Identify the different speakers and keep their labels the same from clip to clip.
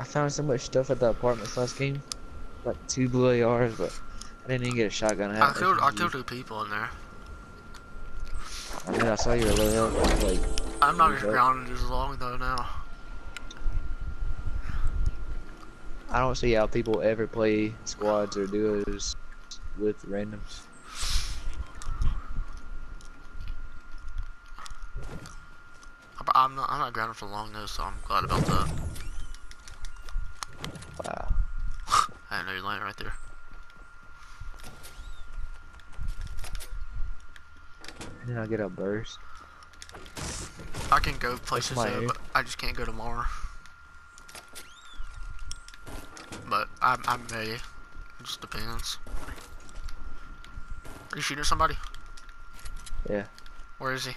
Speaker 1: I found so much stuff at the apartments last game, like two blue ARs, but I didn't even get a shotgun.
Speaker 2: I
Speaker 1: had
Speaker 2: killed I killed two people in there.
Speaker 1: I mean, I saw you were low health. I like,
Speaker 2: I'm not
Speaker 1: that?
Speaker 2: grounded as long though now.
Speaker 1: I don't see how people ever play squads or duos with randoms.
Speaker 2: I'm not I'm not grounded for long though, so I'm glad about that.
Speaker 1: Wow.
Speaker 2: I know you're lying right there.
Speaker 1: Then I get a burst.
Speaker 2: I can go places though, but I just can't go tomorrow. But I'm I'm ready. It just depends. Are you shooting somebody?
Speaker 1: Yeah.
Speaker 2: Where is he?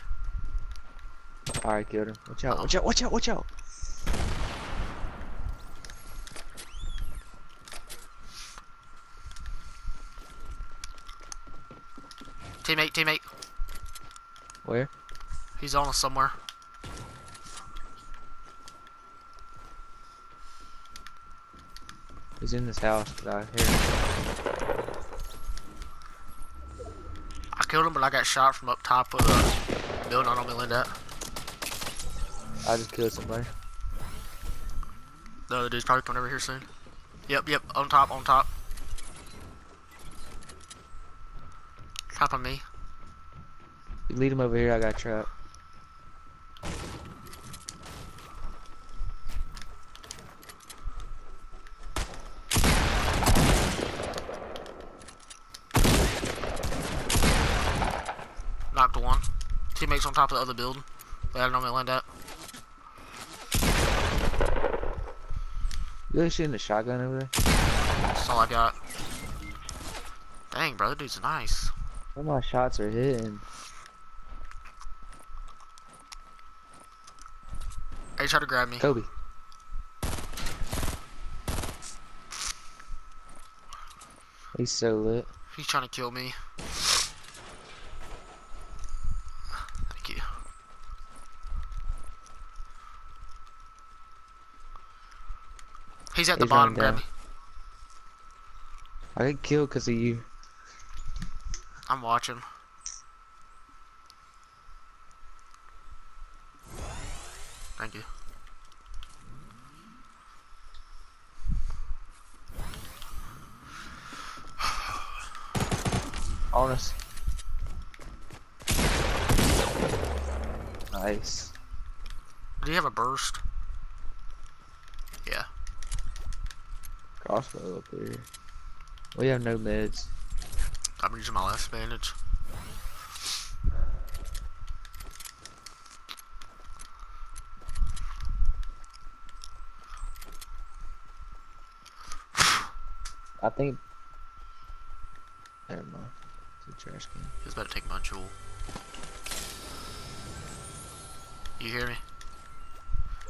Speaker 1: Alright, killed him. Watch out,
Speaker 2: Oh.
Speaker 1: watch out, watch out, watch out.
Speaker 2: Teammate, teammate.
Speaker 1: Where?
Speaker 2: He's on us somewhere.
Speaker 1: He's in this house, but I hear him.
Speaker 2: I killed him, but I got shot from up top of the building. I don't know that.
Speaker 1: I just killed somebody.
Speaker 2: The other dude's probably coming over here soon. Yep, yep, on top, on top. Top of me.
Speaker 1: You lead him over here, I got trapped.
Speaker 2: Knocked one. Teammates on top of the other building. But I don't know where land at.
Speaker 1: You really shooting the shotgun over there?
Speaker 2: That's all I got. Dang, bro, that dude's nice.
Speaker 1: All my shots are hitting.
Speaker 2: Hey, try to grab me.
Speaker 1: Kobe. He's so lit.
Speaker 2: He's trying to kill me. Thank you. He's at the bottom, grab me.
Speaker 1: I get killed because of you.
Speaker 2: I'm watching. Thank you.
Speaker 1: Honest. Nice.
Speaker 2: Do you have a burst? Yeah.
Speaker 1: Crossbow up there. We have no meds.
Speaker 2: I'm using my last bandage.
Speaker 1: I think. Never mind. It's a trash can.
Speaker 2: He's about to take my jewel. You hear me?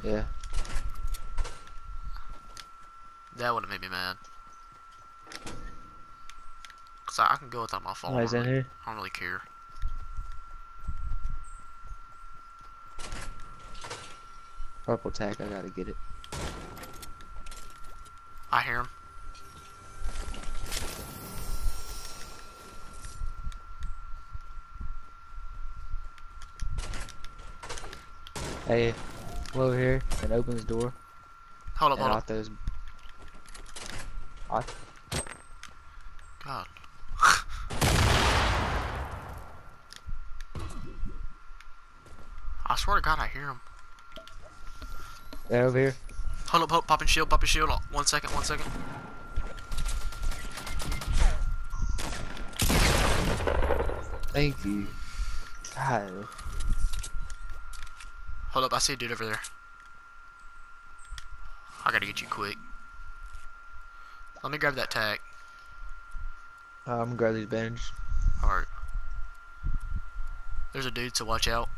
Speaker 1: Yeah.
Speaker 2: That would have made me mad. Cause I, I can go without my phone. I
Speaker 1: Somebody's
Speaker 2: don't
Speaker 1: in
Speaker 2: really-
Speaker 1: here.
Speaker 2: I don't really care.
Speaker 1: Purple tack. I gotta get it.
Speaker 2: I hear him.
Speaker 1: Hey, come over here and open this door.
Speaker 2: Hold up,
Speaker 1: and
Speaker 2: hold
Speaker 1: I
Speaker 2: up.
Speaker 1: Those... I
Speaker 2: God. Swear to God, I hear him.
Speaker 1: they're over here.
Speaker 2: Hold up, hold up, popping shield, popping shield. One second, one second.
Speaker 1: Thank you. God.
Speaker 2: Hold up, I see a dude over there. I gotta get you quick. Let me grab that tag.
Speaker 1: Uh, I'm gonna grab these bandages.
Speaker 2: Alright. There's a dude, so watch out.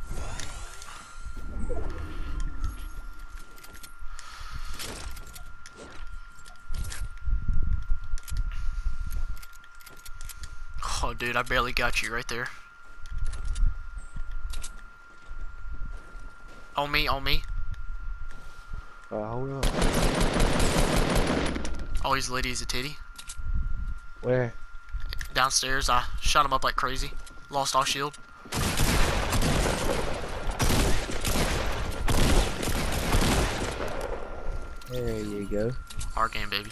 Speaker 2: Oh, dude, I barely got you right there. On me, on me.
Speaker 1: Uh, hold on.
Speaker 2: Oh, he's litty as a titty.
Speaker 1: Where?
Speaker 2: Downstairs, I shot him up like crazy. Lost all shield.
Speaker 1: There you go.
Speaker 2: Our game, baby.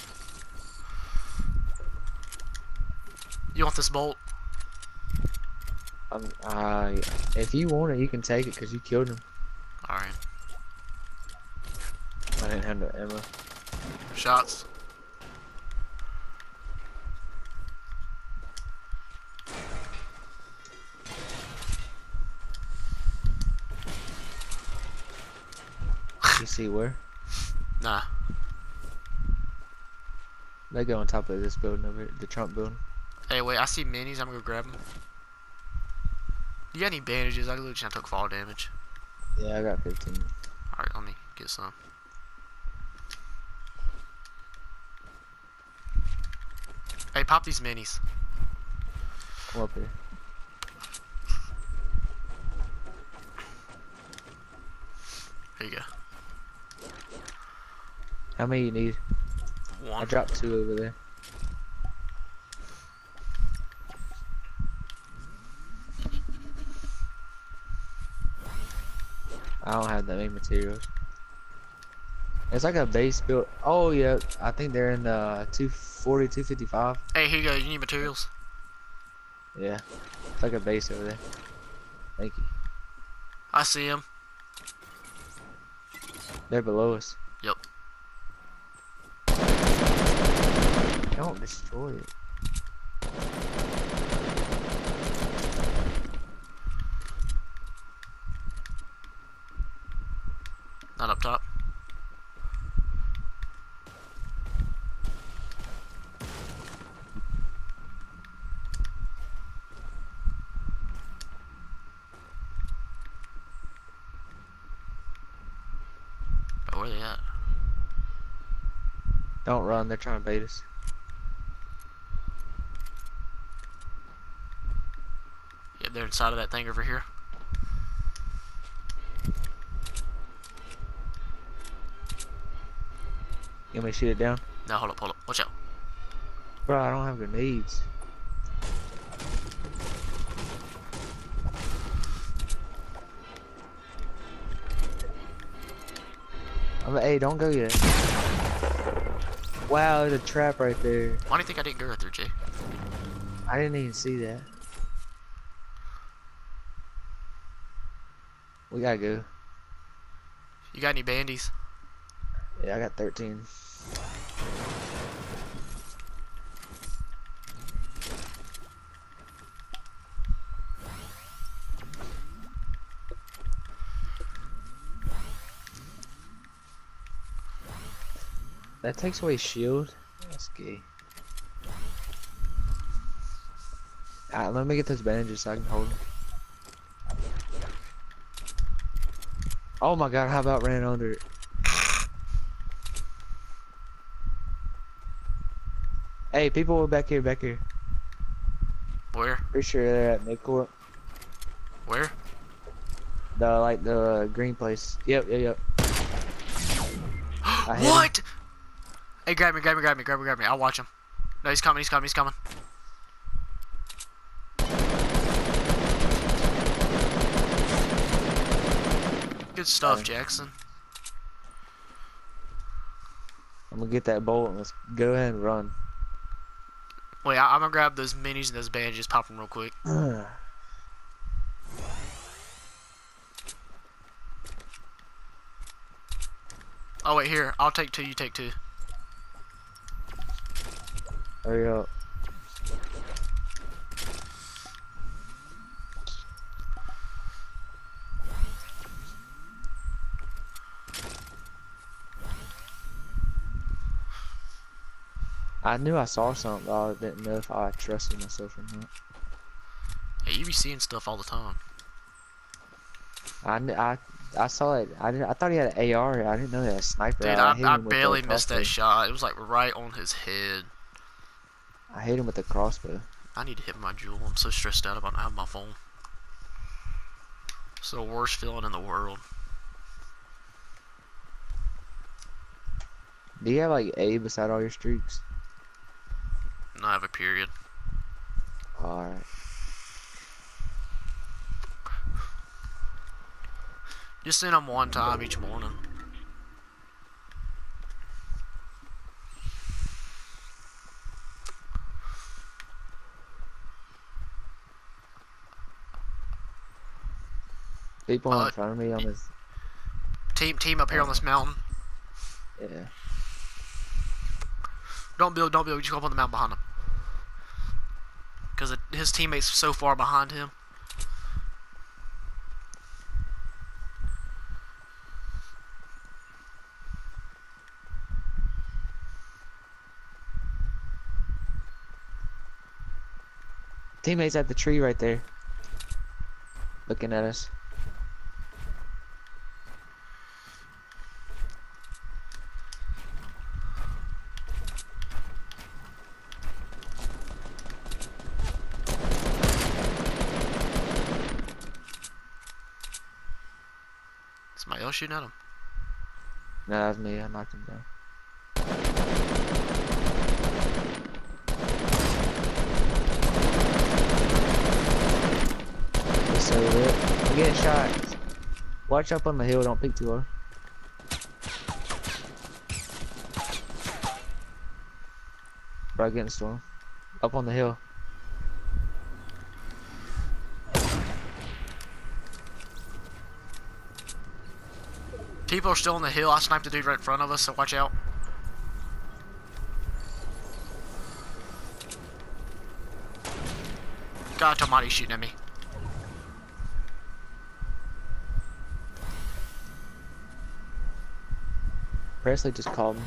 Speaker 2: You want this bolt?
Speaker 1: Um, uh, if you want it, you can take it because you killed him.
Speaker 2: Alright.
Speaker 1: I didn't have no ammo.
Speaker 2: Shots.
Speaker 1: You see where?
Speaker 2: Nah.
Speaker 1: They go on top of this building over here, the Trump building.
Speaker 2: Hey, wait, I see minis. I'm gonna go grab them. You got any bandages? I literally just took fall damage.
Speaker 1: Yeah, I got 15.
Speaker 2: Alright, let me get some. Hey, pop these minis.
Speaker 1: Come up here.
Speaker 2: Here you go.
Speaker 1: How many you need? I dropped two over there. I don't have that many materials. It's like a base build. Oh yeah, I think they're in the 240, 255.
Speaker 2: Hey, here you go. You need materials?
Speaker 1: Yeah, it's like a base over there. Thank you.
Speaker 2: I see him.
Speaker 1: They're below us.
Speaker 2: Yep.
Speaker 1: Don't destroy it.
Speaker 2: Not up top. Oh, where are they at?
Speaker 1: Don't run. They're trying to bait us.
Speaker 2: Yeah, they're inside of that thing over here.
Speaker 1: You want me to shoot it down?
Speaker 2: Now hold up, hold up. Watch out.
Speaker 1: Bro, I don't have grenades. I'm like, hey, don't go yet. Wow, there's a trap right there.
Speaker 2: Why do you think I didn't go right there, Jay?
Speaker 1: I didn't even see that. We gotta go.
Speaker 2: You got any bandies?
Speaker 1: Yeah, I got 13. That takes away shield. That's gay. Alright, let me get those bandages so I can hold them. Oh my god, how about ran under it? Hey, people are back here, back here.
Speaker 2: Where?
Speaker 1: Pretty sure they're at midcourt.
Speaker 2: Where?
Speaker 1: The like the green place. Yep, yep, yep. I hit him.
Speaker 2: what? Hey, grab me, grab me, grab me, grab me, grab me. I'll watch him. No, he's coming, he's coming, he's coming. Good stuff,
Speaker 1: Alright.
Speaker 2: Jackson.
Speaker 1: I'm gonna get that bolt and let's go ahead and run.
Speaker 2: Wait, I- I'm gonna grab those minis and those bandages, pop them real quick. Oh, wait, here. I'll take two, you take two.
Speaker 1: Hurry up. I knew I saw something, but I didn't know if I trusted myself or not.
Speaker 2: Hey, you be seeing stuff all the time.
Speaker 1: I, I, I saw it. I, didn't, I thought he had an AR. I didn't know he had a sniper.
Speaker 2: Dude,
Speaker 1: I,
Speaker 2: I, I
Speaker 1: him with the
Speaker 2: barely missed that shot. It was like right on his head.
Speaker 1: I hit him with the crossbow.
Speaker 2: I need to hit my Juul. I'm so stressed out about not having my phone. It's the worst feeling in the world.
Speaker 1: Do you have like A beside all your streaks?
Speaker 2: No, I have a period.
Speaker 1: Alright.
Speaker 2: Just send them one time each morning.
Speaker 1: People
Speaker 2: Uh,
Speaker 1: in front of me on this.
Speaker 2: Team team up here on this mountain.
Speaker 1: Yeah.
Speaker 2: Don't build, don't build. Just go up on the mountain behind him. His teammates so far behind him.
Speaker 1: Teammates at the tree right there. Looking at us.
Speaker 2: Somebody else shooting at him.
Speaker 1: No, that was me. I knocked him down. So lit. I'm getting shot. Watch up on the hill. Don't peek too low. Bro, getting storm. Up on the hill.
Speaker 2: People are still on the hill. I sniped the dude right in front of us, so watch out. God, Tomati's shooting at me.
Speaker 1: Presley just called me.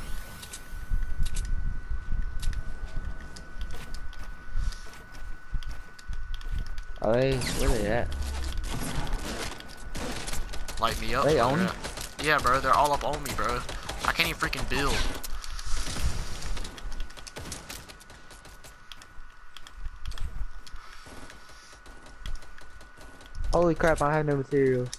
Speaker 1: Oh, they, where they at?
Speaker 2: Light me up.
Speaker 1: They
Speaker 2: they're at. Yeah, bro. They're all up on me, bro. I can't even freaking build.
Speaker 1: Holy crap, I have no materials.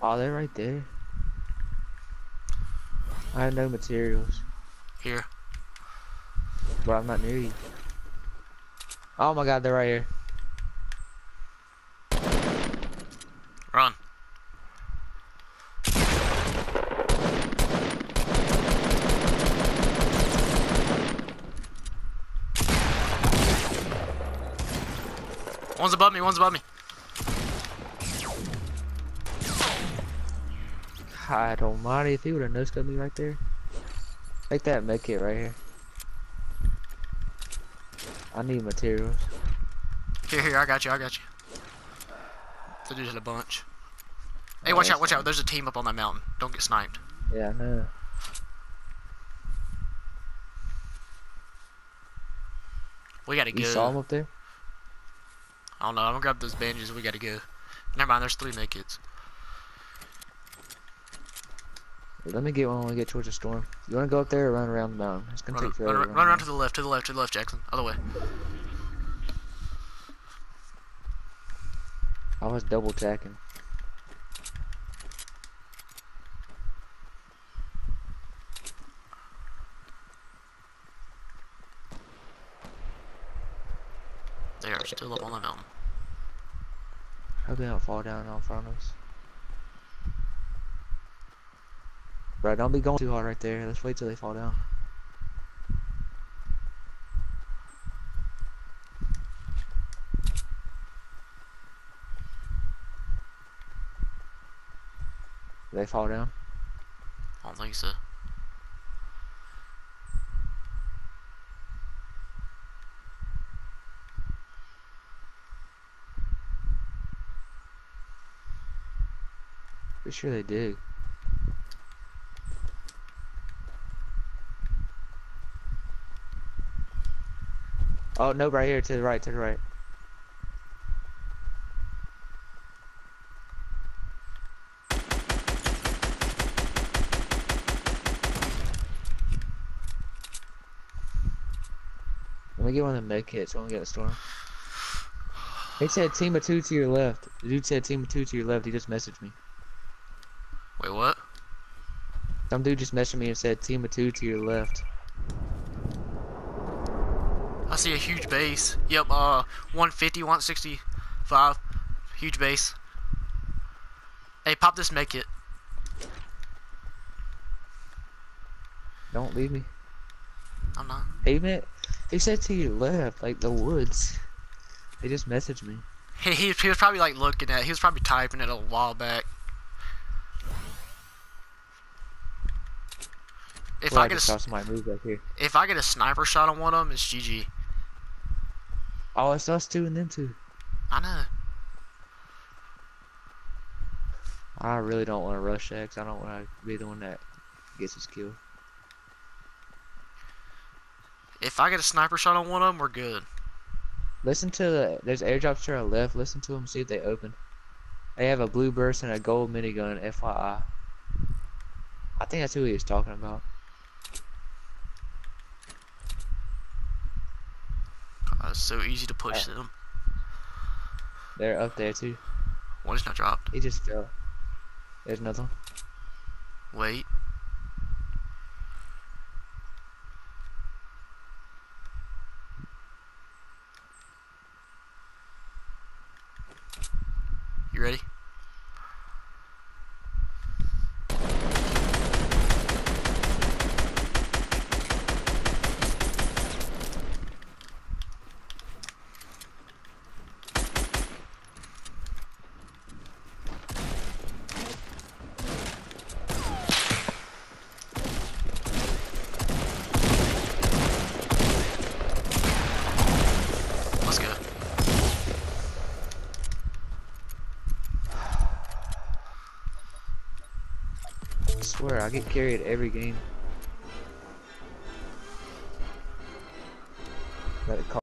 Speaker 1: Oh, they're right there. I have no materials,
Speaker 2: Here.
Speaker 1: but I'm not near you. Oh my god, they're right here.
Speaker 2: Run. One's above me, one's above me.
Speaker 1: God almighty, if he would have no me right there. Take that med kit right here. I need materials.
Speaker 2: Here, here, I got you, I got you. So there's a bunch. Hey, watch out, watch out. There's a team up on that mountain. Don't get sniped.
Speaker 1: Yeah, I know.
Speaker 2: We gotta
Speaker 1: You
Speaker 2: go.
Speaker 1: saw him up there?
Speaker 2: I don't know. I'm gonna grab those bandages. We gotta go. Never mind. There's three nakeds.
Speaker 1: Let me get one when we get towards the storm. You wanna go up there or run around the mountain? It's gonna
Speaker 2: Run,
Speaker 1: take forever.
Speaker 2: run,
Speaker 1: to
Speaker 2: run around
Speaker 1: around.
Speaker 2: to the left, to the left, to the left, Jackson. Other way.
Speaker 1: I was double tacking.
Speaker 2: They are still up on the mountain.
Speaker 1: Hope they don't fall down in front of us. Bro, don't be going too hard right there. Let's wait till they fall down. They fall down.
Speaker 2: I don't think so.
Speaker 1: Pretty sure they did. Oh, no, right here, to the right, to the right. Let me get one of the med kits when we get a storm. He said team of two to your left. The dude said team of two to your left. He just messaged me.
Speaker 2: Wait, what?
Speaker 1: Some dude just messaged me and said team of two to your left.
Speaker 2: I see a huge base. Yep, uh, 150, 165. Huge base. Hey, pop this, make it.
Speaker 1: Don't leave me.
Speaker 2: I'm not.
Speaker 1: Hey, man, he said to your left, like the woods. He just messaged me.
Speaker 2: He, he, he was probably like looking at. He was probably typing it a while back. If
Speaker 1: Well,
Speaker 2: I
Speaker 1: I
Speaker 2: get a,
Speaker 1: just saw
Speaker 2: s-
Speaker 1: somebody move back here.
Speaker 2: if I get a sniper shot on one of them, it's GG.
Speaker 1: Oh, it's us two and them two.
Speaker 2: I know.
Speaker 1: I really don't want to rush X. I don't want to be the one that gets his kill.
Speaker 2: If I get a sniper shot on one of them, we're good.
Speaker 1: Listen to the there's airdrops to our left. Listen to them. See if they open. They have a blue burst and a gold minigun. FYI. I think that's who he was talking about.
Speaker 2: It's so easy to push
Speaker 1: Uh.
Speaker 2: them.
Speaker 1: They're up there too.
Speaker 2: One is not dropped.
Speaker 1: He just fell. There's another one.
Speaker 2: Wait. You ready? Let's go.
Speaker 1: I get carried every game.